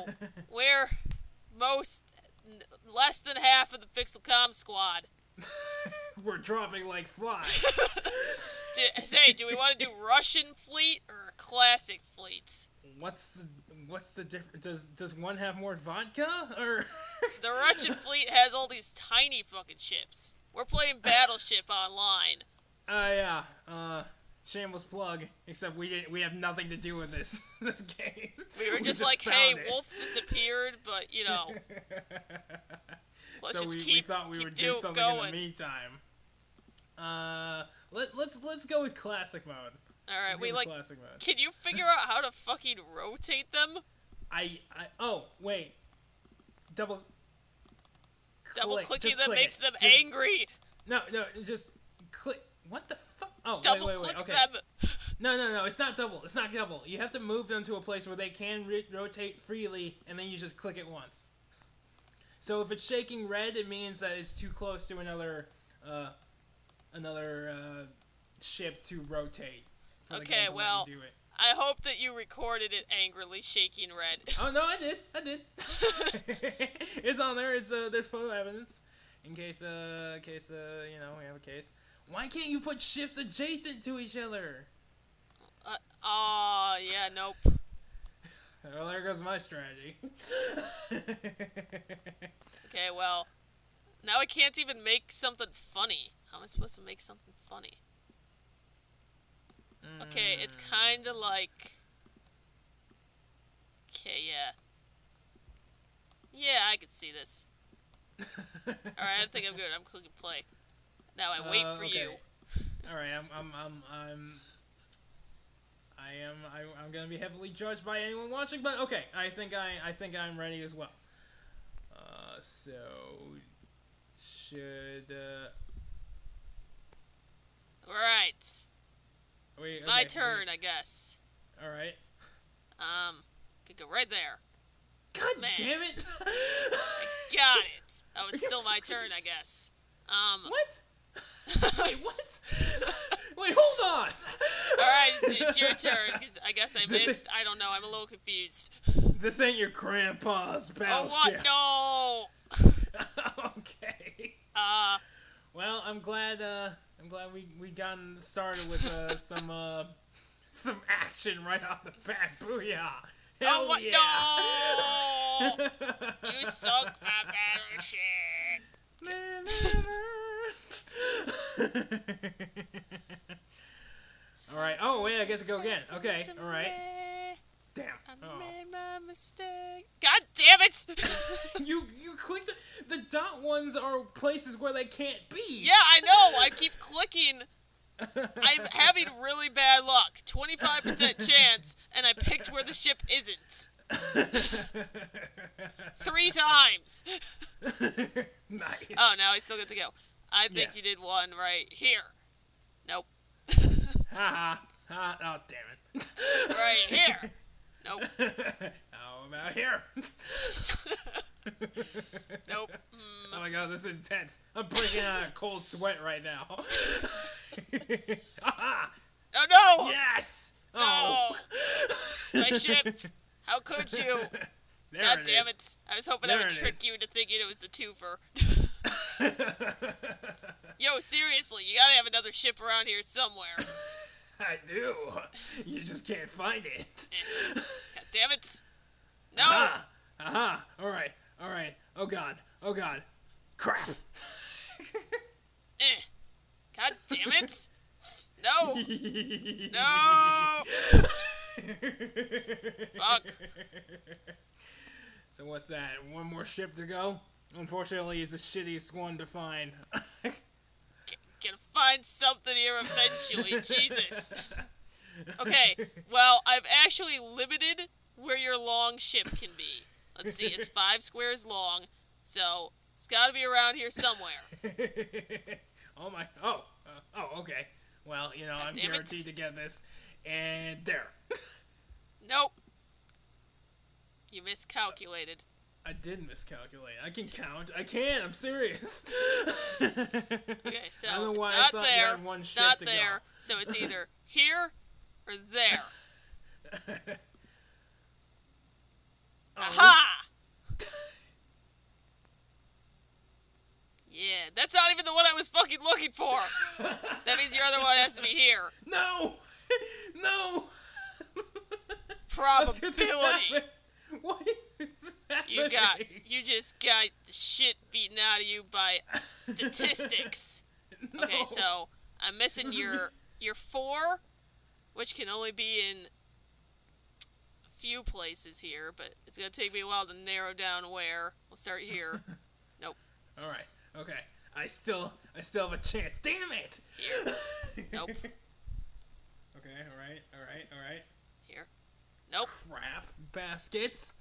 where most less than half of the Pixel Comm squad. We're dropping like flies. Say, do we want to do Russian fleet or classic fleets? what's the what's the difference? Does does one have more vodka or? The Russian fleet has all these tiny fucking ships. We're playing Battleship online. Uh, shameless plug. Except we didn't. We have nothing to do with this this game. We were just like, hey, it. Wolf disappeared, but you know, let's so just we, keep, we thought we would do, something going. in the meantime. Uh, let let's let's go with classic mode. All right, we like. classic mode. Can you figure out how to fucking rotate them? I I oh wait. Double. Double click, clicking just them makes it. them Just- angry. No no just click. What the? Oh Double wait wait wait. Okay. them. No, no, no, it's not double. It's not double. You have to move them to a place where they can rotate freely, and then you just click it once. So if it's shaking red, it means that it's too close to another, uh, another uh, ship to rotate. Okay, to well- you do it. I hope that you recorded it angrily shaking red. Oh no, I did, I did. it's on there. It's uh, there's photo evidence in case, uh, in case, uh, you know, we have a case. Why can't you put ships adjacent to each other? Uh, oh, yeah, nope. Well, there goes my strategy. Okay, well, now I can't even make something funny. How am I supposed to make something funny? Okay, it's Mm. kind of like. Okay, yeah. Yeah, I can see this. Alright, I think I'm good. I'm clicking play. Now I wait Uh, for okay. you. All right, I'm, I'm, I'm, I'm, I am, I, I'm gonna be heavily judged by anyone watching, but okay, I think I, I think I'm ready as well. Uh, so should, uh, Alright, wait, it's my turn, I guess. All right. Um, could go right there. God Man. damn it! I got it. Oh, it's still my turn, I guess. Um, what? wait, what? wait, hold on. alright, it's, your turn, because I guess I missed. I don't know, I'm a little confused. This ain't your grandpa's battleship. Oh, what? No! okay. Uh, Well, I'm glad. Uh, I'm glad we we gotten started with uh, some uh, some action right off the bat. Booyah! Hell oh, what? yeah! No! You sunk my battleship. All right. Oh wait, I get to go again. Okay. All right. Damn. I Oh. made my mistake. God damn it! You you clicked the, the dot ones are places where they can't be. yeah, I know. I keep clicking. I'm having really bad luck. 25% chance, and I picked where the ship isn't. Three times. nice. Oh, now I still get to go. I think Yeah. you did one right here. Ha ha ha! Oh damn it! Right here. Nope. How about here? Nope. Mm, Oh my god, this is intense. I'm breaking out a cold sweat right now. Aha! Oh no! Yes! No! Oh. My ship! How could you? There God it damn is. it. I was hoping I would trick is. you into thinking it was the twofer. Yo, seriously, you gotta have another ship around here somewhere. I do. You just can't find it. God damn it. No! Aha! Aha! Alright, alright. Oh god. Oh god. Crap! Eh. God damn it! No! No! Fuck. So what's that? One more ship to go? Unfortunately, it's the shittiest one to find. Find something here eventually, Jesus. Okay, well, I've actually limited where your long ship can be. Let's see, it's five squares long, so it's gotta be around here somewhere. oh my! Oh, uh, oh, okay. Well, you know, I'm damn it. guaranteed to get this, and there. Nope. You miscalculated. I did miscalculate. I can count. I can. I'm serious. okay, so I don't know why it's not there. You had one it's not there. Go. So it's either here or there. Oh. Aha! yeah, that's not even the one I was fucking looking for. that means your other one has to be here. No, no. Probability. You got you just got the shit beaten out of you by statistics. Okay, so I'm missing your your four, which can only be in a few places here, but it's gonna take me a while to narrow down where. We'll start here. Nope. All right. Okay. I still, I still have a chance. Damn it! Here. Nope. Okay. All right. All right. All right. Here. Nope. Crap. Baskets.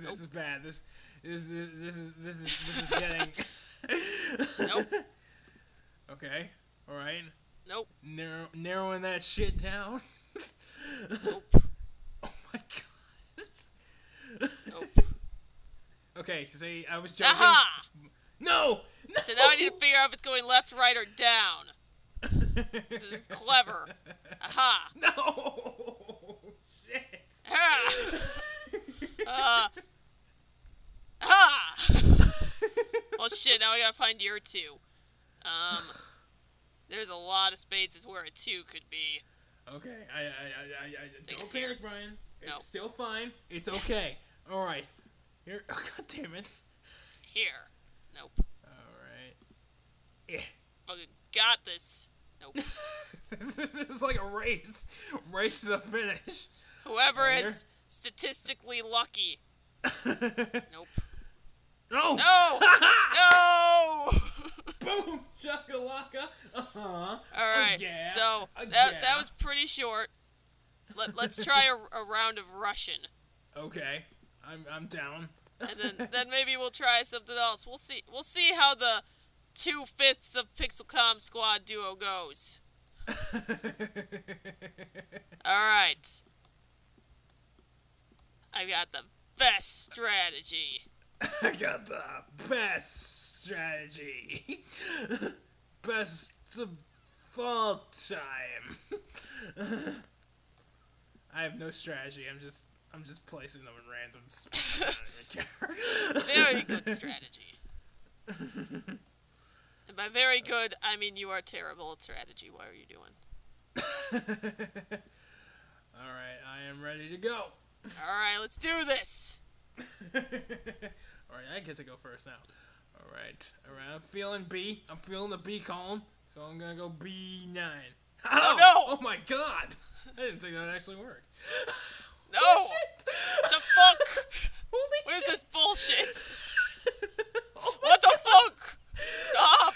this Nope. is bad. This, this is, this is, this is, this is getting. Nope. Okay. All right. Nope. Narrow, narrowing that shit down. Nope. Oh my god. Nope. Okay, see, I was joking. Aha! No! No! So now I need to figure out if it's going left, right, or down. This is clever. Aha! No! Shit. Ah! Uh, aha! well, shit. Now I gotta find your two. Um, there's a lot of spaces where a two could be. Okay, I, I, I, I, don't here. panic, Brian. It's still fine. It's okay. All right. Here. Oh, God damn it. Here. Nope. All right. Yeah. Fucking got this. Nope. this, is, this is like a race. Race to the finish. Whoever Right is statistically lucky. Nope. No! No! No! Boom! Shakalaka. Uh huh. All right. yeah. So Uh, that yeah. that was pretty short. Let, let's try a, a round of Russian, Okay. I'm, I'm down. and then then maybe we'll try something else. We'll see. We'll see how the two fifths of Pixel Comm Squad duo goes. All right. I got the best strategy. I got the best strategy. best of all time. I have no strategy. I'm just I'm just placing them in random spots. I don't even care. Very good strategy. And by very good, I mean you are terrible at strategy. What are you doing? All right, I am ready to go. All right, let's do this. All right, I get to go first now. All right, all right. I'm feeling B. I'm feeling the B column, so I'm gonna go B nine. Oh, no! Oh my God! I didn't think that would actually work. No! The fuck? Holy What is shit. this bullshit? Oh What the God. fuck? Stop!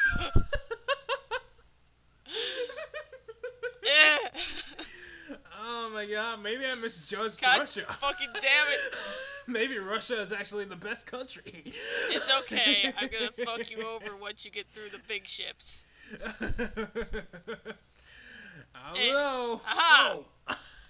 Eh. Oh my god, maybe I misjudged God Russia. fucking damn it. maybe Russia is actually the best country. It's okay. I'm gonna fuck you over once you get through the big ships. I don't know. Aha! Oh.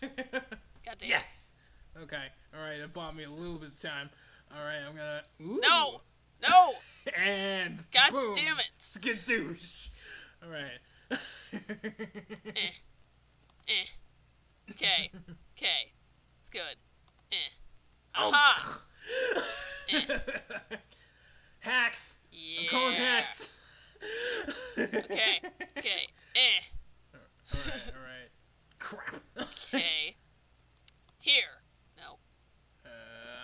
God damn. yes. Okay. All right. That bought me a little bit of time. All right. I'm gonna. Ooh. No! No! And God boom. damn it. Skadoosh. All right. Eh. Eh. Okay. Okay. It's good. Eh. Oh. Aha! Eh. hacks. Yeah. I'm calling hacks. Okay. Okay. Eh. All right. All right. Crap. Okay. Here. No. Uh,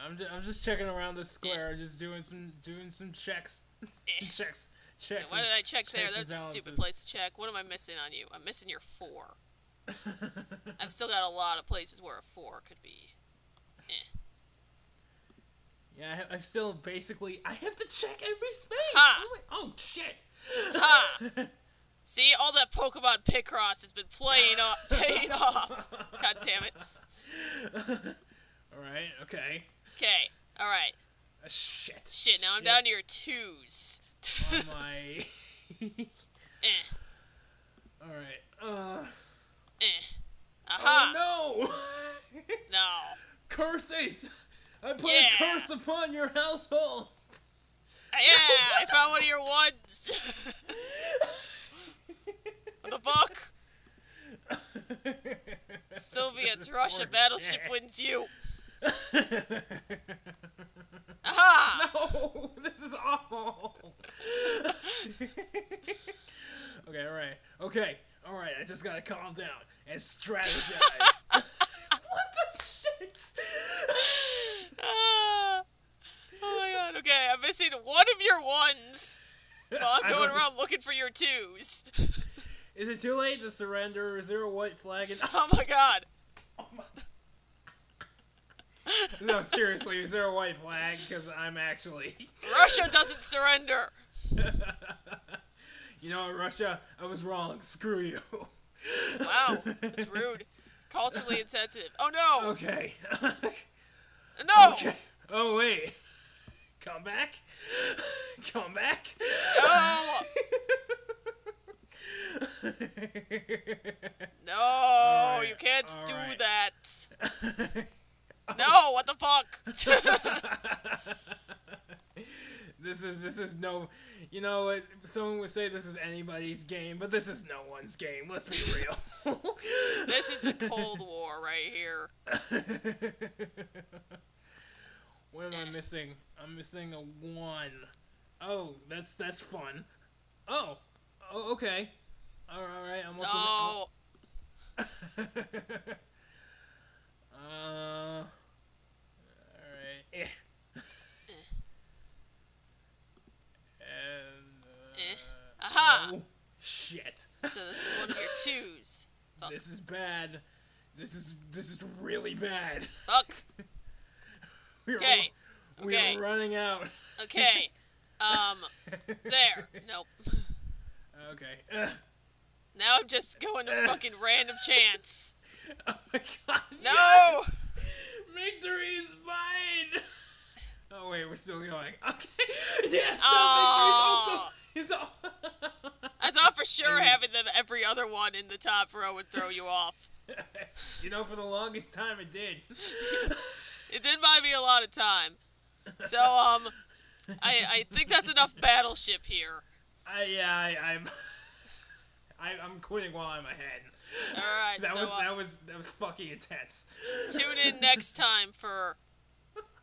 I'm, ju- I'm just checking around the square, just doing some doing some checks, Eh. checks, Yeah, checks. why did I check there? That's a stupid place to check. What am I missing on you? I'm missing your four. I've still got a lot of places where a four could be. Yeah, I, I've still basically I have to check every space. Ha! Oh, oh shit! Ha! See, all that Pokemon Picross has been playing off, paying off. God damn it. All right, okay. Okay. All right. Uh, shit. Shit. Now I'm down to your twos. on my. eh. All right. Uh. Eh. Aha. Oh no! no. Curses! I put Yeah. a curse upon your household. Yeah, I found one of your ones. what the fuck? Soviet Russia battleship wins you. Aha! No, this is awful. Okay, all right. Okay, all right. I just gotta calm down and strategize. what the shit? Ah. oh my god. Okay, I'm missing one of your ones. Well, I'm going around looking for your twos. Is it too late to surrender? Is there a white flag and Oh my god. no, seriously, is there a white flag because I'm actually. Russia doesn't surrender. You know, what, Russia, I was wrong. Screw you. Wow, that's rude. Culturally insensitive. Oh no! Okay. No! okay. Oh wait. Come back. Come back. No! No! You can't do right. that. No! What the fuck? This is this is no, you know what? Someone would say this is anybody's game, but this is no one's game. Let's be real. this is the Cold War right here. What am I missing? I'm missing a one. Oh, that's that's fun. Oh, oh okay. All right, all right. I'm also. No! Uh. All right. Eh. and. Uh, Eh. Aha! Oh, shit. So this is one of your twos. Fuck. This is bad. This is this is really bad. Fuck. We're, Okay. We're okay. running out. Okay. Um, there. Nope. Okay. Ugh. Now I'm just going to fucking random chance. Oh my god. No! yes! Victory's mine! Oh wait, we're still going. Okay. Yes! No, Oh. victory's also. He's I thought for sure having them every other one in the top row would throw you off. you know, for the longest time it did. It did buy me a lot of time. So, um, I, I think that's enough battleship here. I yeah, I, I'm. I, I'm quitting while I'm ahead. Alright, That so was uh, that was that was fucking intense. tune in next time for.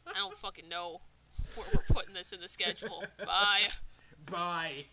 I don't fucking know where we're putting this in the schedule. Bye. Bye.